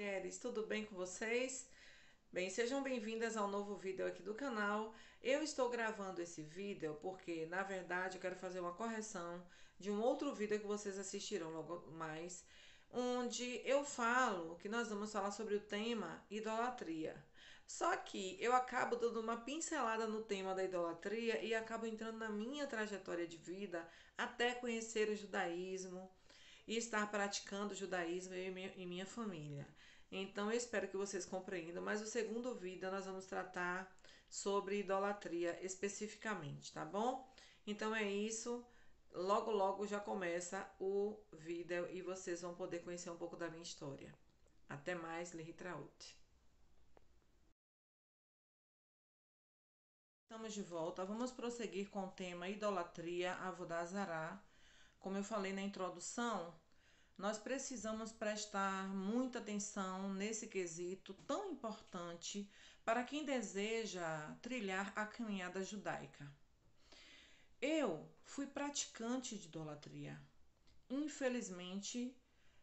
mulheres, tudo bem com vocês? Bem, sejam bem-vindas ao novo vídeo aqui do canal. Eu estou gravando esse vídeo porque, na verdade, eu quero fazer uma correção de um outro vídeo que vocês assistirão logo mais, onde eu falo que nós vamos falar sobre o tema idolatria. Só que eu acabo dando uma pincelada no tema da idolatria e acabo entrando na minha trajetória de vida até conhecer o judaísmo, e estar praticando o judaísmo em minha, família. Então eu espero que vocês compreendam, mas o segundo vídeo nós vamos tratar sobre idolatria especificamente, tá bom? Então é isso. Logo logo já começa o vídeo e vocês vão poder conhecer um pouco da minha história. Até mais, Liritraut. Estamos de volta. Vamos prosseguir com o tema idolatria, avodazará. Como eu falei na introdução, nós precisamos prestar muita atenção nesse quesito tão importante para quem deseja trilhar a caminhada judaica. Eu fui praticante de idolatria. Infelizmente,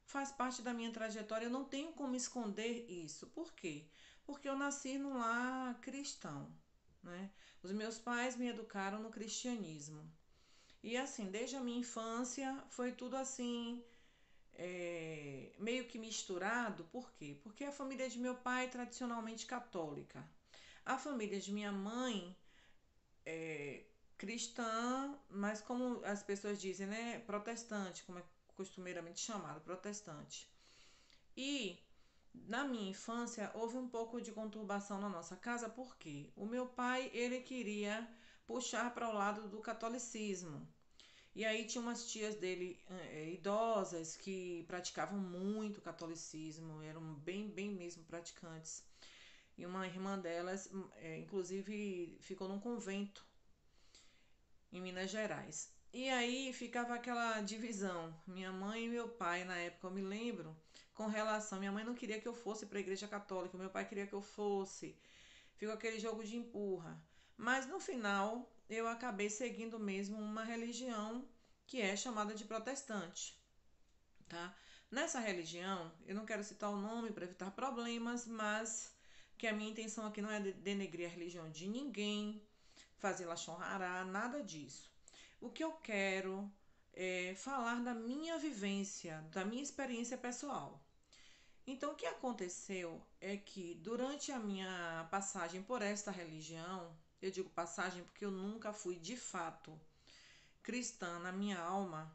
faz parte da minha trajetória, eu não tenho como esconder isso. Por quê? Porque eu nasci num lar cristão. Né? Os meus pais me educaram no cristianismo. E assim, desde a minha infância, foi tudo assim é, meio que misturado, por quê? Porque a família de meu pai é tradicionalmente católica. A família de minha mãe é cristã, mas como as pessoas dizem, né? Protestante, como é costumeiramente chamado, protestante. E na minha infância houve um pouco de conturbação na nossa casa, porque o meu pai ele queria puxar para o lado do catolicismo. E aí tinha umas tias dele é, idosas que praticavam muito catolicismo, eram bem, bem mesmo praticantes. E uma irmã delas, é, inclusive, ficou num convento em Minas Gerais. E aí ficava aquela divisão, minha mãe e meu pai, na época, eu me lembro, com relação. Minha mãe não queria que eu fosse para a igreja católica, meu pai queria que eu fosse. Ficou aquele jogo de empurra. Mas no final, eu acabei seguindo mesmo uma religião que é chamada de protestante, tá? Nessa religião, eu não quero citar o nome para evitar problemas, mas que a minha intenção aqui não é denegrir a religião de ninguém, fazer lachonrará, nada disso. O que eu quero é falar da minha vivência, da minha experiência pessoal. Então, o que aconteceu é que durante a minha passagem por esta religião, eu digo passagem porque eu nunca fui de fato cristã na minha alma,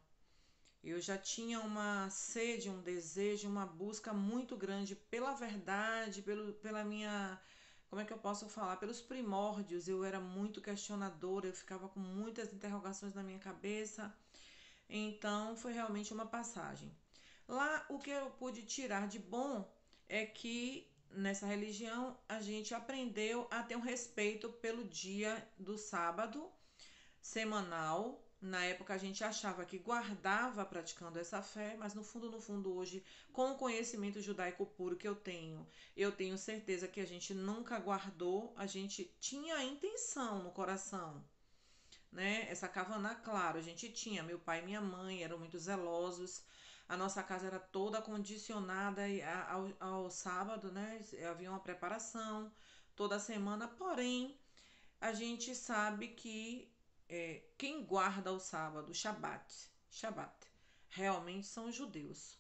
eu já tinha uma sede, um desejo, uma busca muito grande pela verdade, pelo, pela minha. Como é que eu posso falar? Pelos primórdios. Eu era muito questionadora, eu ficava com muitas interrogações na minha cabeça. Então, foi realmente uma passagem. Lá, o que eu pude tirar de bom é que nessa religião a gente aprendeu a ter um respeito pelo dia do sábado semanal. Na época a gente achava que guardava praticando essa fé, mas no fundo, no fundo, hoje, com o conhecimento judaico puro que eu tenho, eu tenho certeza que a gente nunca guardou, a gente tinha a intenção no coração. Né? Essa cavana, claro, a gente tinha. Meu pai e minha mãe eram muito zelosos a nossa casa era toda condicionada ao, ao sábado, né? Havia uma preparação toda semana, porém, a gente sabe que é, quem guarda o sábado, Shabat, Shabat, realmente são os judeus.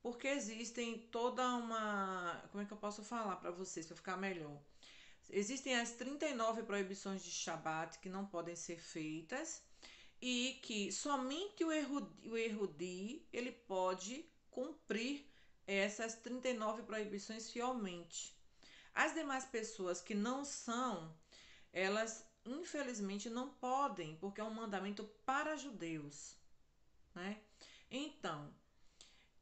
Porque existem toda uma. Como é que eu posso falar para vocês, para ficar melhor? Existem as 39 proibições de Shabat que não podem ser feitas e que somente o erudi, o erudi ele pode cumprir essas 39 proibições fielmente. As demais pessoas que não são, elas infelizmente não podem, porque é um mandamento para judeus, né? Então,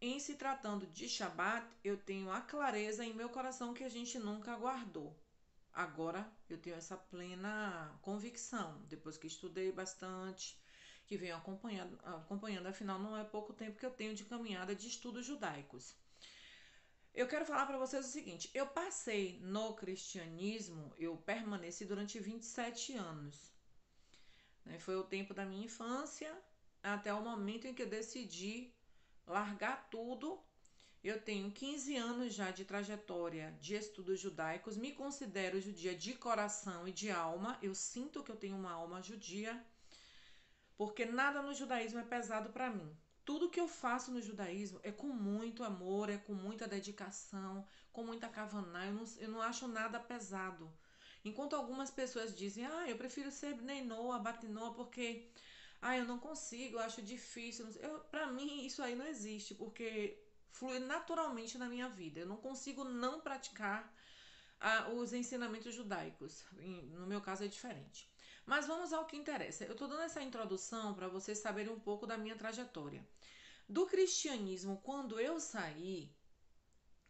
em se tratando de Shabat, eu tenho a clareza em meu coração que a gente nunca guardou. Agora eu tenho essa plena convicção, depois que estudei bastante, que venho acompanhando, acompanhando, afinal não é pouco tempo que eu tenho de caminhada de estudos judaicos. Eu quero falar para vocês o seguinte: eu passei no cristianismo, eu permaneci durante 27 anos. Né? Foi o tempo da minha infância até o momento em que eu decidi largar tudo Eu tenho 15 anos já de trajetória de estudos judaicos, me considero judia de coração e de alma. Eu sinto que eu tenho uma alma judia, porque nada no judaísmo é pesado para mim. Tudo que eu faço no judaísmo é com muito amor, é com muita dedicação, com muita kavaná. Eu não, eu não acho nada pesado. Enquanto algumas pessoas dizem, ah, eu prefiro ser Bneinoa, Batinoa, porque ah, eu não consigo, eu acho difícil. Para mim, isso aí não existe, porque flui naturalmente na minha vida. Eu não consigo não praticar ah, os ensinamentos judaicos. No meu caso é diferente. Mas vamos ao que interessa. Eu estou dando essa introdução para vocês saberem um pouco da minha trajetória. Do cristianismo, quando eu saí,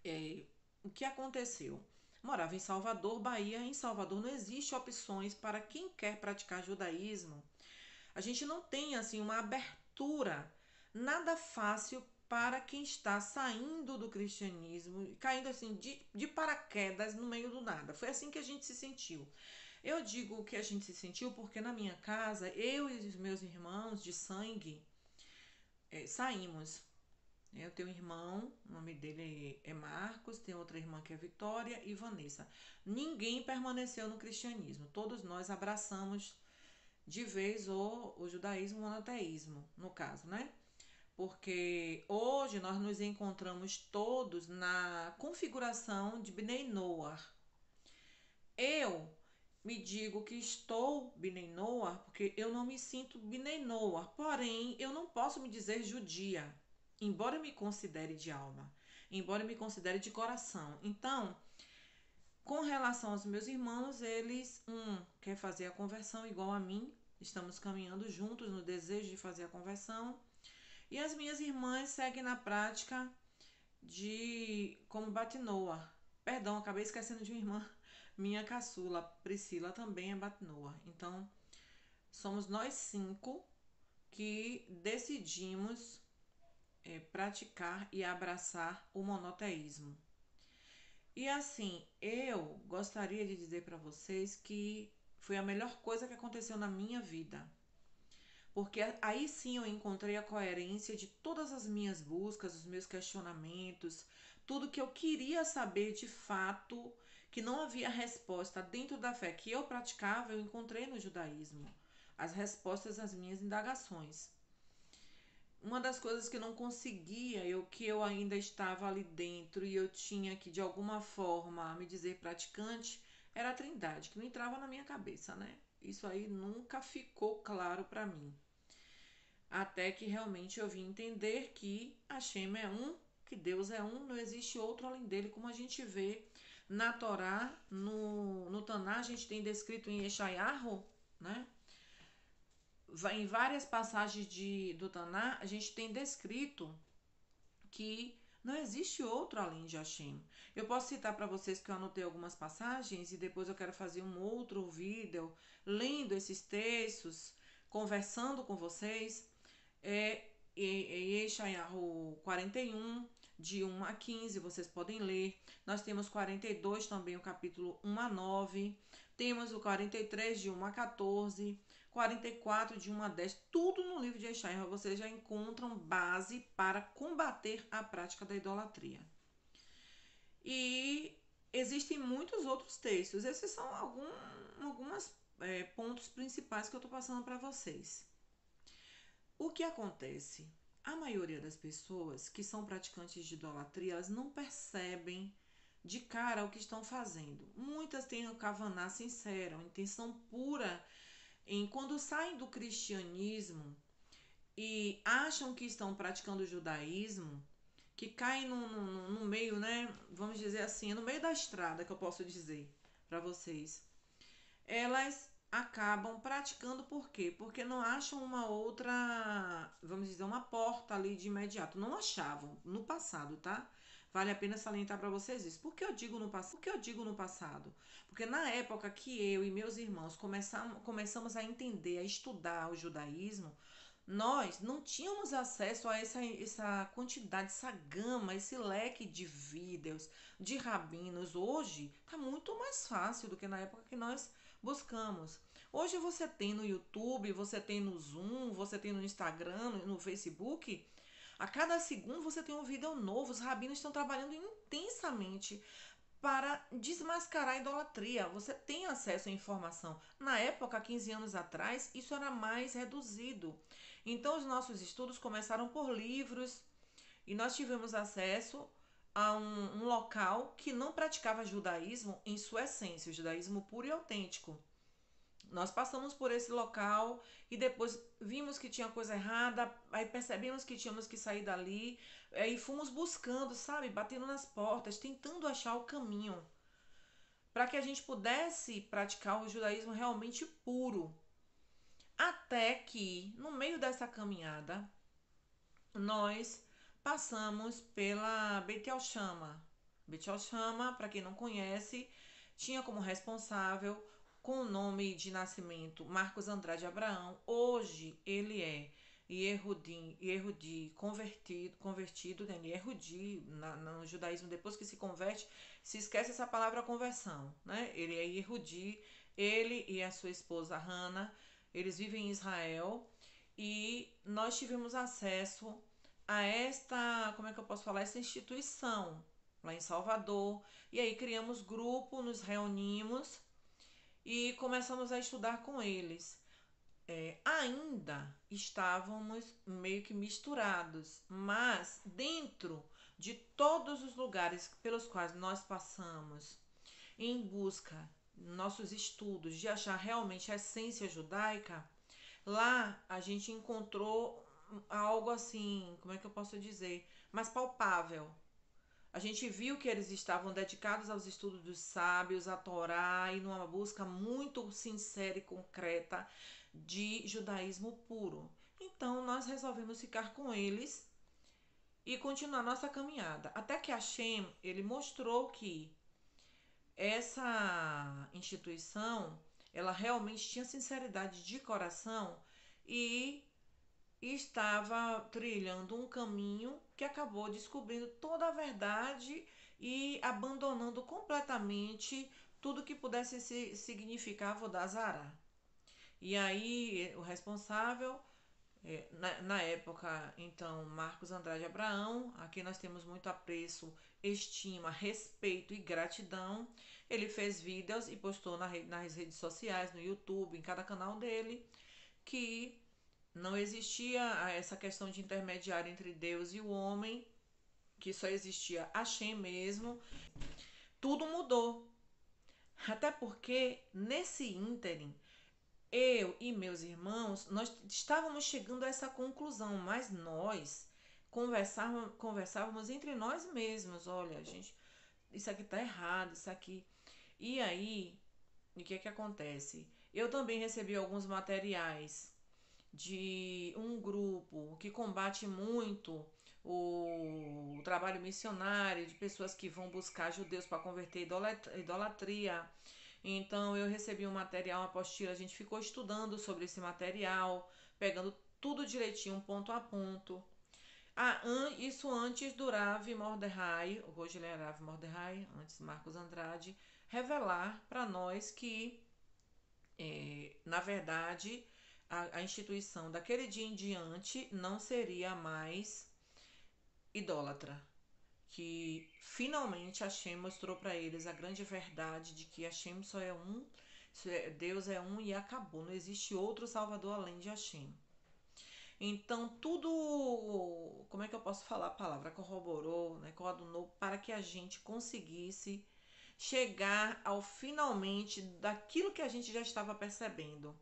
é, o que aconteceu? Morava em Salvador, Bahia. Em Salvador não existe opções para quem quer praticar judaísmo. A gente não tem assim uma abertura nada fácil para quem está saindo do cristianismo, caindo assim de, de paraquedas no meio do nada. Foi assim que a gente se sentiu. Eu digo que a gente se sentiu porque na minha casa, eu e os meus irmãos de sangue é, saímos. Eu tenho um irmão, o nome dele é Marcos, tem outra irmã que é Vitória e Vanessa. Ninguém permaneceu no cristianismo, todos nós abraçamos de vez o, o judaísmo o monoteísmo, no caso, né? porque hoje nós nos encontramos todos na configuração de Bnei Noah. Eu me digo que estou Bnei Noah porque eu não me sinto Bnei Noah, porém eu não posso me dizer judia, embora eu me considere de alma, embora eu me considere de coração. Então, com relação aos meus irmãos, eles, um, quer fazer a conversão igual a mim, estamos caminhando juntos no desejo de fazer a conversão e as minhas irmãs seguem na prática de como batinoa. Perdão, acabei esquecendo de uma irmã, minha caçula, Priscila também é batinoa. Então, somos nós cinco que decidimos é, praticar e abraçar o monoteísmo. E assim, eu gostaria de dizer para vocês que foi a melhor coisa que aconteceu na minha vida porque aí sim eu encontrei a coerência de todas as minhas buscas, os meus questionamentos, tudo que eu queria saber de fato, que não havia resposta dentro da fé que eu praticava, eu encontrei no judaísmo as respostas às minhas indagações. Uma das coisas que não conseguia, eu que eu ainda estava ali dentro e eu tinha que de alguma forma me dizer praticante, era a Trindade, que não entrava na minha cabeça, né? Isso aí nunca ficou claro para mim até que realmente eu vim entender que Hashem é um, que Deus é um, não existe outro além dele, como a gente vê na Torá, no, no Taná, a gente tem descrito em Yeshayahu, né? Em várias passagens de, do Taná, a gente tem descrito que não existe outro além de Hashem. Eu posso citar para vocês que eu anotei algumas passagens e depois eu quero fazer um outro vídeo lendo esses textos, conversando com vocês é Yeshayahu 41, de 1 a 15, vocês podem ler. Nós temos 42 também, o capítulo 1 a 9. Temos o 43, de 1 a 14. 44, de 1 a 10. Tudo no livro de Yeshayahu vocês já encontram base para combater a prática da idolatria. E existem muitos outros textos. Esses são alguns algumas é, pontos principais que eu estou passando para vocês. O que acontece? A maioria das pessoas que são praticantes de idolatria, elas não percebem de cara o que estão fazendo. Muitas têm o kavaná sincero, intenção pura em quando saem do cristianismo e acham que estão praticando o judaísmo, que caem no, no, no meio, né? Vamos dizer assim, no meio da estrada, que eu posso dizer para vocês. Elas acabam praticando por quê? Porque não acham uma outra, vamos dizer, uma porta ali de imediato. Não achavam no passado, tá? Vale a pena salientar para vocês isso. Por que eu digo no passado? Que eu digo no passado? Porque na época que eu e meus irmãos começamos, começamos a entender, a estudar o judaísmo, nós não tínhamos acesso a essa, essa quantidade, essa gama, esse leque de vídeos, de rabinos. Hoje está muito mais fácil do que na época que nós buscamos. Hoje você tem no YouTube, você tem no Zoom, você tem no Instagram, no Facebook, A cada segundo você tem um vídeo novo. Os rabinos estão trabalhando intensamente para desmascarar a idolatria. Você tem acesso à informação. Na época, 15 anos atrás, isso era mais reduzido. Então, os nossos estudos começaram por livros e nós tivemos acesso a um, um local que não praticava judaísmo em sua essência, o judaísmo puro e autêntico. Nós passamos por esse local e depois vimos que tinha coisa errada, aí percebemos que tínhamos que sair dali, aí fomos buscando, sabe, batendo nas portas, tentando achar o caminho para que a gente pudesse praticar o judaísmo realmente puro. Até que, no meio dessa caminhada, nós passamos pela Beit El-Shama. Beit El-Shama, para quem não conhece, tinha como responsável com o nome de nascimento Marcos Andrade Abraão. Hoje ele é Yehudi, Yehudi convertido, convertido né? Yehudi na, no judaísmo, depois que se converte, se esquece essa palavra conversão, né? Ele é Yehudi, ele e a sua esposa Hannah, eles vivem em Israel e nós tivemos acesso a esta, como é que eu posso falar, essa instituição lá em Salvador. E aí criamos grupo, nos reunimos e começamos a estudar com eles. É, ainda estávamos meio que misturados, mas dentro de todos os lugares pelos quais nós passamos em busca nossos estudos de achar realmente a essência judaica, lá a gente encontrou algo assim, como é que eu posso dizer, mais palpável, a gente viu que eles estavam dedicados aos estudos dos sábios, a Torá e numa busca muito sincera e concreta de judaísmo puro. Então nós resolvemos ficar com eles e continuar nossa caminhada. Até que Hashem, ele mostrou que essa instituição, ela realmente tinha sinceridade de coração e estava trilhando um caminho que acabou descobrindo toda a verdade e abandonando completamente tudo que pudesse significar Vodazara. E aí o responsável, é, na, na, época, então, Marcos Andrade Abraão, aqui nós temos muito apreço, estima, respeito e gratidão. Ele fez vídeos e postou na, nas redes sociais, no YouTube, em cada canal dele, que não existia essa questão de intermediário entre Deus e o homem, que só existia Hashem mesmo. Tudo mudou. Até porque nesse ínterim, eu e meus irmãos, nós estávamos chegando a essa conclusão, mas nós conversávamos, conversávamos entre nós mesmos. Olha, gente, isso aqui tá errado, isso aqui. E aí, o que é que acontece? Eu também recebi alguns materiais de um grupo que combate muito o trabalho missionário, de pessoas que vão buscar judeus para converter idolatria. Então eu recebi um material, uma apostila, a gente ficou estudando sobre esse material, pegando tudo direitinho, ponto a ponto. Ah, isso antes do Rav Mordecai, hoje ele é Rav Mordecai, antes Marcos Andrade, revelar para nós que, é, na verdade, a, a instituição daquele dia em diante não seria mais idólatra. Que finalmente Hashem mostrou para eles a grande verdade de que Hashem só é um, é, Deus é um e acabou. Não existe outro Salvador além de Hashem. Então, tudo, como é que eu posso falar a palavra? Corroborou, né, coadunou para que a gente conseguisse chegar ao finalmente daquilo que a gente já estava percebendo.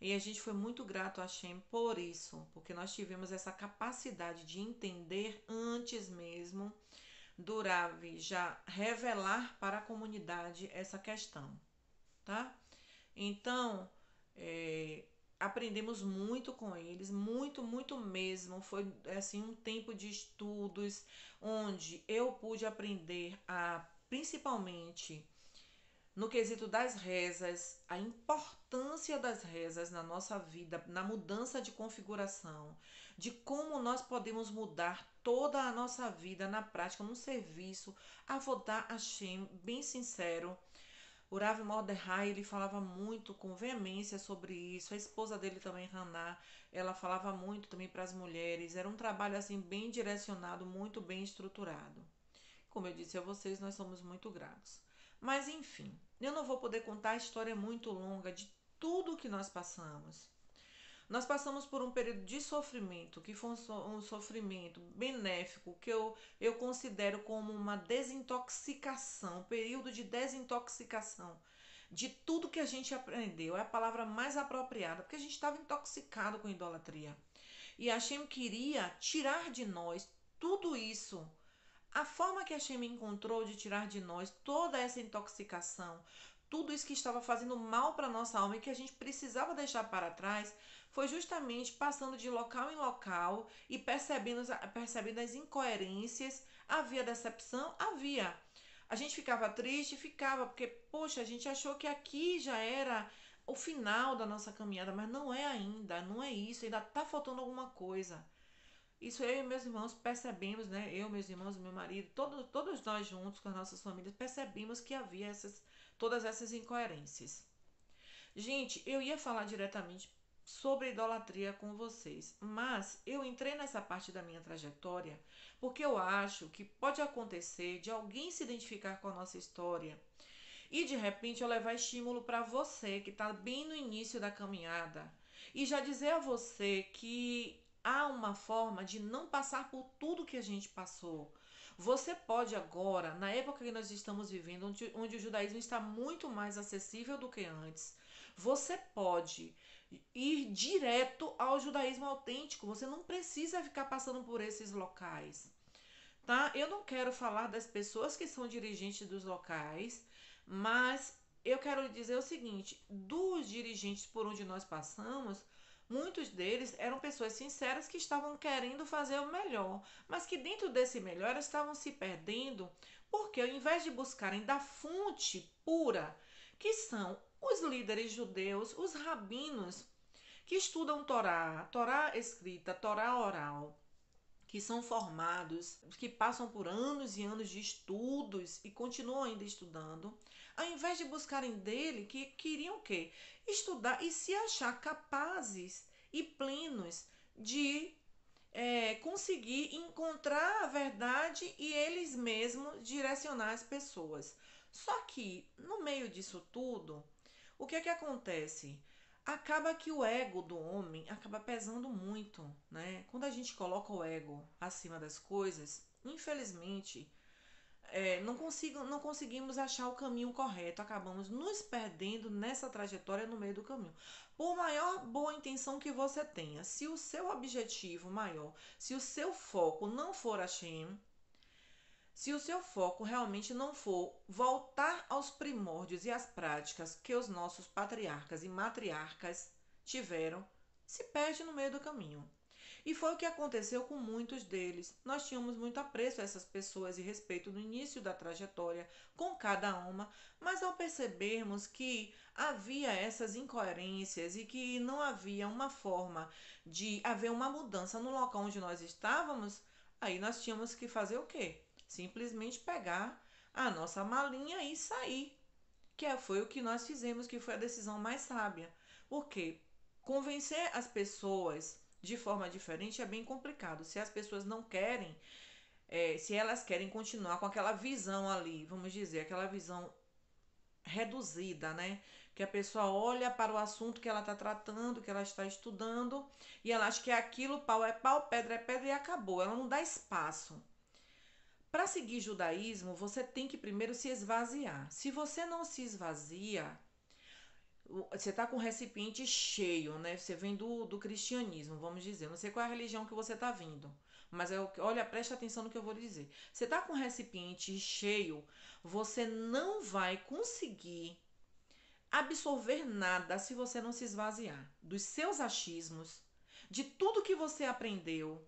E a gente foi muito grato a Shem por isso, porque nós tivemos essa capacidade de entender antes mesmo do Rav já revelar para a comunidade essa questão, tá? Então, é, aprendemos muito com eles, muito, muito mesmo. Foi assim um tempo de estudos onde eu pude aprender a principalmente no quesito das rezas, a importância das rezas na nossa vida, na mudança de configuração, de como nós podemos mudar toda a nossa vida na prática, no serviço, a Vodá Hashem, bem sincero, O Rav Mordechai, ele falava muito com veemência sobre isso. A esposa dele também, Haná, ela falava muito também para as mulheres. Era um trabalho assim bem direcionado, muito bem estruturado. Como eu disse a vocês, nós somos muito gratos. Mas enfim, eu não vou poder contar a história muito longa de tudo que nós passamos. Nós passamos por um período de sofrimento, que foi um sofrimento benéfico, que eu, eu considero como uma desintoxicação, um período de desintoxicação de tudo que a gente aprendeu. É a palavra mais apropriada, porque a gente estava intoxicado com idolatria. E a Hashem queria tirar de nós tudo isso. A forma que a Hashem encontrou de tirar de nós toda essa intoxicação, tudo isso que estava fazendo mal para nossa alma e que a gente precisava deixar para trás, foi justamente passando de local em local e percebendo, percebendo as incoerências. Havia decepção? Havia. A gente ficava triste? Ficava, porque, poxa, a gente achou que aqui já era o final da nossa caminhada, mas não é ainda, não é isso, ainda está faltando alguma coisa. Isso eu e meus irmãos percebemos, né? Eu, meus irmãos, meu marido, todos, todos nós juntos com as nossas famílias percebemos que havia essas, todas essas incoerências. Gente, eu ia falar diretamente sobre idolatria com vocês, mas eu entrei nessa parte da minha trajetória porque eu acho que pode acontecer de alguém se identificar com a nossa história e de repente eu levar estímulo para você que está bem no início da caminhada e já dizer a você que há uma forma de não passar por tudo que a gente passou. Você pode agora, na época que nós estamos vivendo, onde, onde o judaísmo está muito mais acessível do que antes, você pode ir direto ao judaísmo autêntico. Você não precisa ficar passando por esses locais. Tá? Eu não quero falar das pessoas que são dirigentes dos locais, mas eu quero dizer o seguinte: dos dirigentes por onde nós passamos, muitos deles eram pessoas sinceras que estavam querendo fazer o melhor, mas que dentro desse melhor estavam se perdendo, porque ao invés de buscarem da fonte pura, que são os líderes judeus, os rabinos, que estudam Torá, Torá escrita, Torá oral, que são formados, que passam por anos e anos de estudos e continuam ainda estudando, ao invés de buscarem dele, que queriam o quê? Estudar e se achar capazes e plenos de é, conseguir encontrar a verdade e eles mesmos direcionar as pessoas. Só que no meio disso tudo, o que é que acontece? Acaba que o ego do homem acaba pesando muito, né? Quando a gente coloca o ego acima das coisas, infelizmente, é, não, consigo, não conseguimos achar o caminho correto, acabamos nos perdendo nessa trajetória no meio do caminho. Por maior boa intenção que você tenha, se o seu objetivo maior, se o seu foco não for a Shem, se o seu foco realmente não for voltar aos primórdios e às práticas que os nossos patriarcas e matriarcas tiveram, se perde no meio do caminho. E foi o que aconteceu com muitos deles. Nós tínhamos muito apreço a essas pessoas e respeito no início da trajetória com cada uma, mas ao percebermos que havia essas incoerências e que não havia uma forma de haver uma mudança no local onde nós estávamos, aí nós tínhamos que fazer o quê? Simplesmente pegar a nossa malinha e sair. Que é, foi o que nós fizemos, que foi a decisão mais sábia. Porque convencer as pessoas de forma diferente é bem complicado. Se as pessoas não querem, é, se elas querem continuar com aquela visão ali, vamos dizer, aquela visão reduzida, né? Que a pessoa olha para o assunto que ela está tratando, que ela está estudando, e ela acha que aquilo, pau é pau, pedra é pedra e acabou. Ela não dá espaço. Para seguir judaísmo, você tem que primeiro se esvaziar. Se você não se esvazia, você está com o recipiente cheio, né? Você vem do, do cristianismo, vamos dizer. Não sei qual é a religião que você está vindo. Mas eu, olha, preste atenção no que eu vou lhe dizer. Você está com o recipiente cheio, você não vai conseguir absorver nada se você não se esvaziar dos seus achismos, de tudo que você aprendeu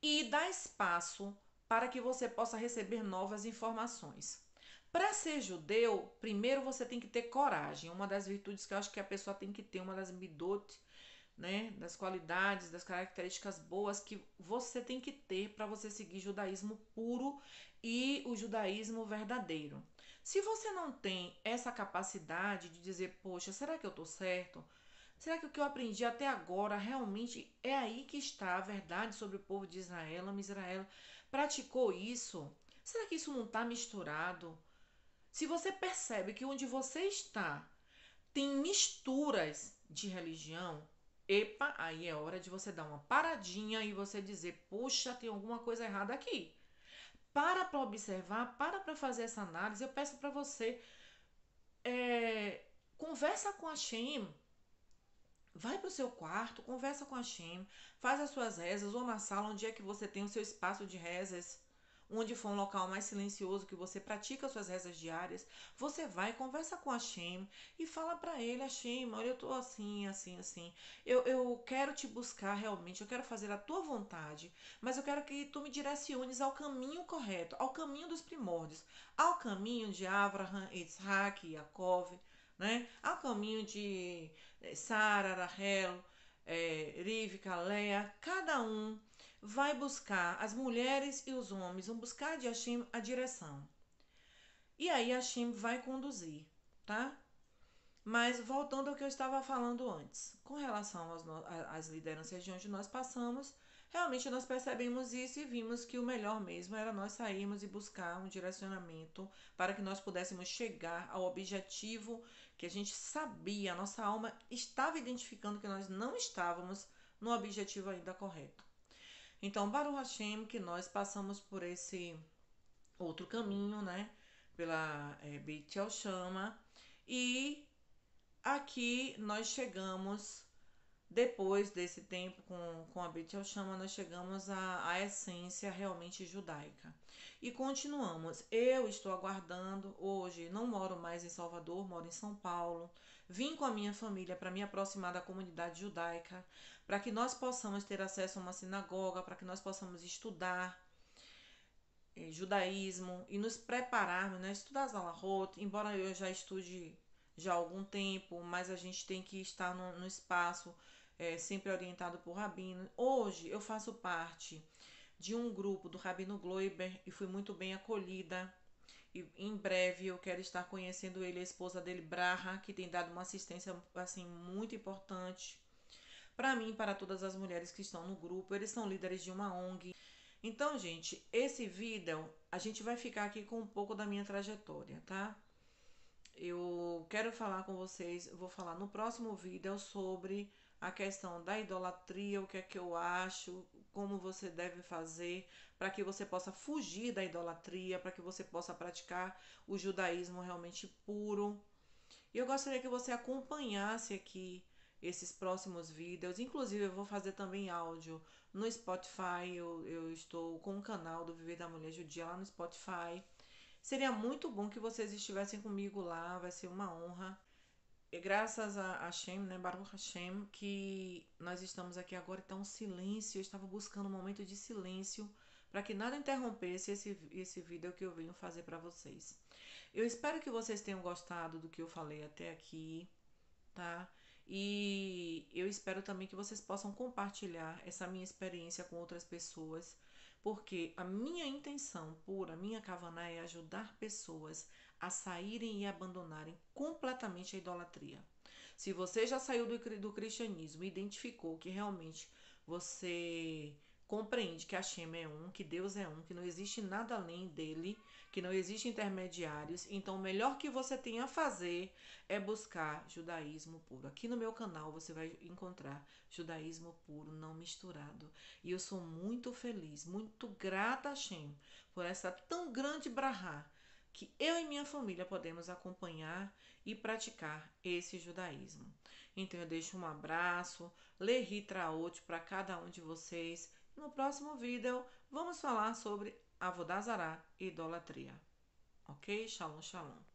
e dar espaço para que você possa receber novas informações. Para ser judeu, primeiro você tem que ter coragem. Uma das virtudes que eu acho que a pessoa tem que ter, uma das midot, né, das qualidades, das características boas que você tem que ter para você seguir judaísmo puro e o judaísmo verdadeiro. Se você não tem essa capacidade de dizer, poxa, será que eu estou certo? Será que o que eu aprendi até agora realmente é aí que está a verdade sobre o povo de Israel? Israel praticou isso? Será que isso não está misturado? Se você percebe que onde você está tem misturas de religião, epa, aí é hora de você dar uma paradinha e você dizer, puxa, tem alguma coisa errada aqui. Para para observar, para para fazer essa análise. Eu peço para você, é, conversa com a Shem. Vai para o seu quarto, conversa com a Shem, faz as suas rezas, ou na sala onde é que você tem o seu espaço de rezas onde for um local mais silencioso que você pratica suas rezas diárias, você vai, conversa com a Shem e fala para ele, Hashem, olha, eu tô assim, assim, assim. Eu, eu quero te buscar realmente, eu quero fazer a tua vontade, mas eu quero que tu me direciones ao caminho correto, ao caminho dos primórdios, ao caminho de Abraham, Isaac, Yaakov, né? Ao caminho de Sara, Rahel, é, Rivka, Leia, cada um vai buscar, as mulheres e os homens vão buscar de Hashem a direção. E aí Hashem vai conduzir, tá? Mas voltando ao que eu estava falando antes, com relação às, às lideranças de onde nós passamos, realmente nós percebemos isso e vimos que o melhor mesmo era nós sairmos e buscar um direcionamento para que nós pudéssemos chegar ao objetivo que a gente sabia, a nossa alma estava identificando que nós não estávamos no objetivo ainda correto. Então, Baruch Hashem, que nós passamos por esse outro caminho, né? Pela é, Beit Shama. E aqui nós chegamos, depois desse tempo com, com a Beit El Shama, nós chegamos à, à essência realmente judaica. E continuamos. Eu estou aguardando, hoje não moro mais em Salvador, moro em São Paulo. Vim com a minha família para me aproximar da comunidade judaica para que nós possamos ter acesso a uma sinagoga, para que nós possamos estudar eh, judaísmo e nos prepararmos, né? Estudar as alahot, embora eu já estude já há algum tempo, mas a gente tem que estar no, no espaço é, sempre orientado por rabino. Hoje eu faço parte de um grupo do Rabino Gloiber e fui muito bem acolhida. E em breve eu quero estar conhecendo ele, a esposa dele, Braha, que tem dado uma assistência assim muito importante para mim e para todas as mulheres que estão no grupo. Eles são líderes de uma ONG. Então, gente, esse vídeo a gente vai ficar aqui com um pouco da minha trajetória, tá? Eu quero falar com vocês, vou falar no próximo vídeo sobre a questão da idolatria, o que é que eu acho, como você deve fazer para que você possa fugir da idolatria, para que você possa praticar o judaísmo realmente puro. E eu gostaria que você acompanhasse aqui esses próximos vídeos. Inclusive, eu vou fazer também áudio no Spotify. Eu, eu estou com o canal do Viver da Mulher Judia lá no Spotify. Seria muito bom que vocês estivessem comigo lá, vai ser uma honra. E graças a Hashem, né, Baruch Hashem, que nós estamos aqui agora. Então, um silêncio. Eu estava buscando um momento de silêncio para que nada interrompesse esse, esse vídeo que eu venho fazer para vocês. Eu espero que vocês tenham gostado do que eu falei até aqui, tá? E eu espero também que vocês possam compartilhar essa minha experiência com outras pessoas, porque a minha intenção pura, a minha kavaná é ajudar pessoas a saírem e abandonarem completamente a idolatria. Se você já saiu do, do cristianismo e identificou que realmente você compreende que Hashem é um, que Deus é um, que não existe nada além dele, que não existe intermediários. Então, o melhor que você tem a fazer é buscar judaísmo puro. Aqui no meu canal você vai encontrar judaísmo puro, não misturado. E eu sou muito feliz, muito grata a Hashem por essa tão grande brahá que eu e minha família podemos acompanhar e praticar esse judaísmo. Então eu deixo um abraço, Lehi Traot para cada um de vocês no próximo vídeo, vamos falar sobre Avodazará e idolatria. Ok? Shalom, shalom.